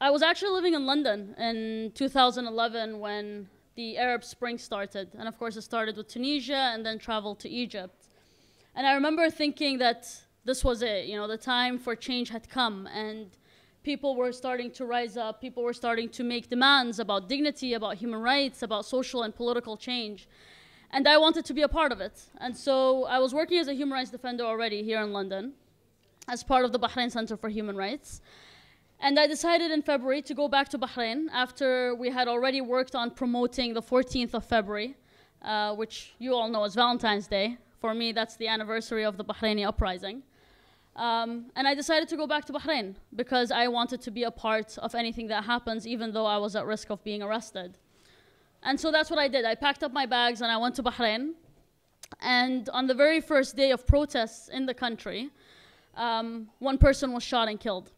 I was actually living in London in 2011 when the Arab Spring started. And of course, it started with Tunisia and then traveled to Egypt. And I remember thinking that this was it, you know, the time for change had come and people were starting to rise up, people were starting to make demands about dignity, about human rights, about social and political change. And I wanted to be a part of it. And so I was working as a human rights defender already here in London as part of the Bahrain Center for Human Rights. And I decided in February to go back to Bahrain after we had already worked on promoting the 14th of February, uh, which you all know is Valentine's Day. For me, that's the anniversary of the Bahraini uprising. Um, and I decided to go back to Bahrain because I wanted to be a part of anything that happens, even though I was at risk of being arrested. And so that's what I did. I packed up my bags and I went to Bahrain. And on the very first day of protests in the country, um, one person was shot and killed.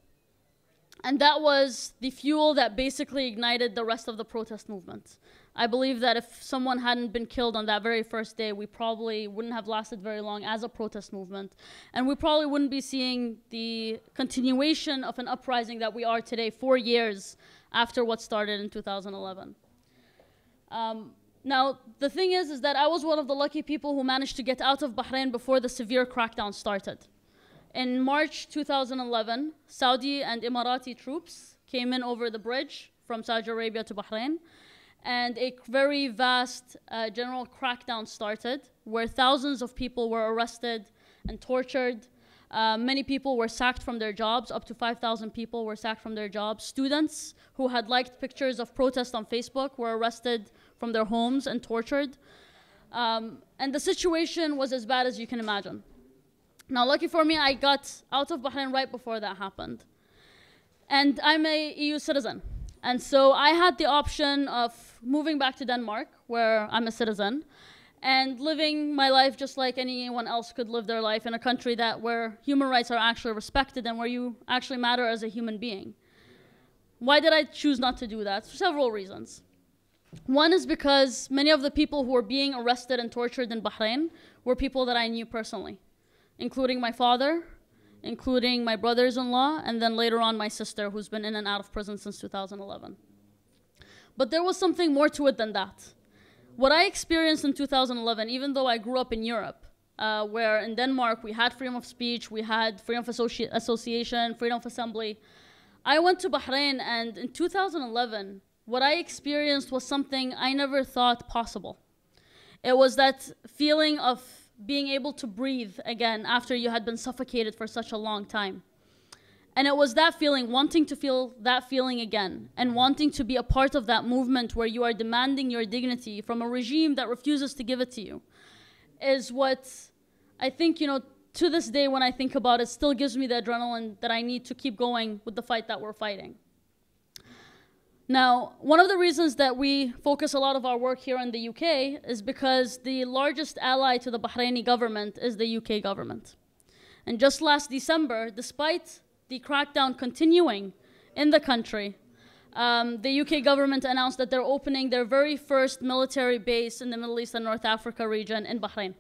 And that was the fuel that basically ignited the rest of the protest movement. I believe that if someone hadn't been killed on that very first day, we probably wouldn't have lasted very long as a protest movement. And we probably wouldn't be seeing the continuation of an uprising that we are today, four years after what started in 2011. Um, now, the thing is, is that I was one of the lucky people who managed to get out of Bahrain before the severe crackdown started. In March 2011, Saudi and Emirati troops came in over the bridge from Saudi Arabia to Bahrain, and a very vast uh, general crackdown started where thousands of people were arrested and tortured. Uh, many people were sacked from their jobs. Up to 5,000 people were sacked from their jobs. Students who had liked pictures of protests on Facebook were arrested from their homes and tortured. Um, and the situation was as bad as you can imagine. Now, lucky for me, I got out of Bahrain right before that happened. And I'm a EU citizen. And so I had the option of moving back to Denmark, where I'm a citizen, and living my life just like anyone else could live their life in a country that where human rights are actually respected and where you actually matter as a human being. Why did I choose not to do that? For several reasons. One is because many of the people who were being arrested and tortured in Bahrain were people that I knew personally including my father, including my brothers in law, and then later on my sister, who's been in and out of prison since 2011. But there was something more to it than that. What I experienced in 2011, even though I grew up in Europe, uh, where in Denmark we had freedom of speech, we had freedom of associ association, freedom of assembly, I went to Bahrain, and in 2011, what I experienced was something I never thought possible. It was that feeling of being able to breathe again after you had been suffocated for such a long time. And it was that feeling, wanting to feel that feeling again, and wanting to be a part of that movement where you are demanding your dignity from a regime that refuses to give it to you, is what I think, you know, to this day when I think about it, still gives me the adrenaline that I need to keep going with the fight that we're fighting. Now, one of the reasons that we focus a lot of our work here in the UK is because the largest ally to the Bahraini government is the UK government. And just last December, despite the crackdown continuing in the country, um, the UK government announced that they're opening their very first military base in the Middle East and North Africa region in Bahrain.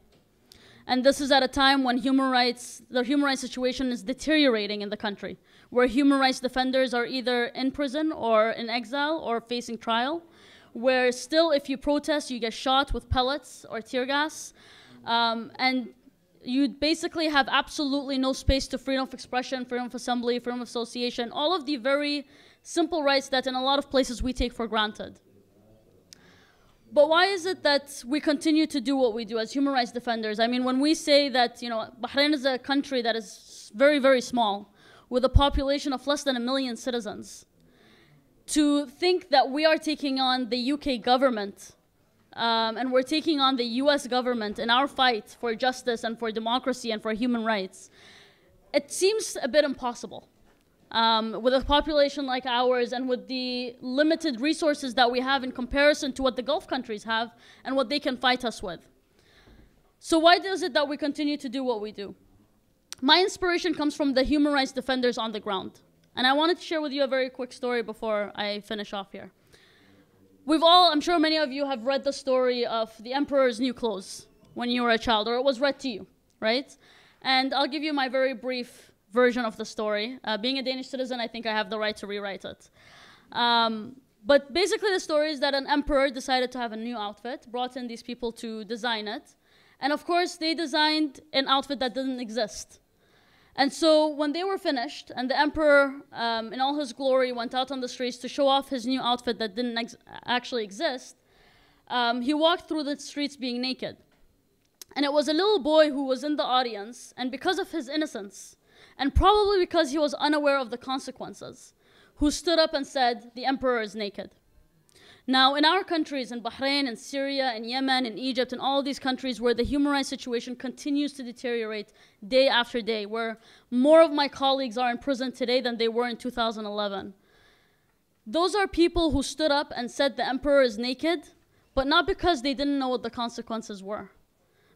And this is at a time when human rights, the human rights situation is deteriorating in the country where human rights defenders are either in prison or in exile or facing trial, where still if you protest, you get shot with pellets or tear gas, um, and you basically have absolutely no space to freedom of expression, freedom of assembly, freedom of association, all of the very simple rights that in a lot of places we take for granted. But why is it that we continue to do what we do as human rights defenders? I mean, when we say that, you know, Bahrain is a country that is very, very small, with a population of less than a million citizens, to think that we are taking on the UK government um, and we're taking on the US government in our fight for justice and for democracy and for human rights, it seems a bit impossible. Um, with a population like ours and with the limited resources that we have in comparison to what the Gulf countries have and what they can fight us with. So why is it that we continue to do what we do? My inspiration comes from the human rights defenders on the ground. And I wanted to share with you a very quick story before I finish off here. We've all, I'm sure many of you have read the story of the emperor's new clothes when you were a child, or it was read to you, right? And I'll give you my very brief version of the story. Uh, being a Danish citizen, I think I have the right to rewrite it. Um, but basically, the story is that an emperor decided to have a new outfit, brought in these people to design it. And of course, they designed an outfit that didn't exist. And so when they were finished, and the emperor, um, in all his glory, went out on the streets to show off his new outfit that didn't ex actually exist, um, he walked through the streets being naked. And it was a little boy who was in the audience, and because of his innocence, and probably because he was unaware of the consequences, who stood up and said, The emperor is naked. Now, in our countries, in Bahrain, in Syria, in Yemen, in Egypt, in all these countries where the human rights situation continues to deteriorate day after day, where more of my colleagues are in prison today than they were in 2011, those are people who stood up and said the emperor is naked, but not because they didn't know what the consequences were.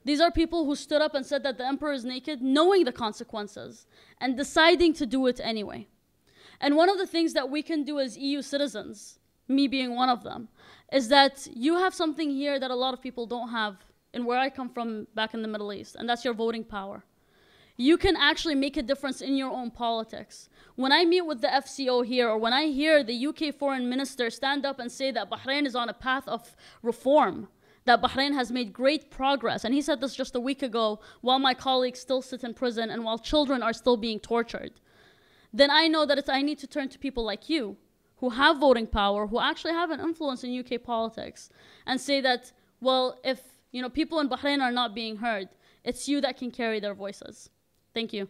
These are people who stood up and said that the emperor is naked, knowing the consequences, and deciding to do it anyway. And one of the things that we can do as EU citizens, me being one of them, is that you have something here that a lot of people don't have in where I come from back in the Middle East, and that's your voting power. You can actually make a difference in your own politics. When I meet with the FCO here, or when I hear the UK foreign minister stand up and say that Bahrain is on a path of reform, that Bahrain has made great progress. And he said this just a week ago while my colleagues still sit in prison and while children are still being tortured. Then I know that it's I need to turn to people like you who have voting power, who actually have an influence in UK politics, and say that, well, if you know people in Bahrain are not being heard, it's you that can carry their voices. Thank you.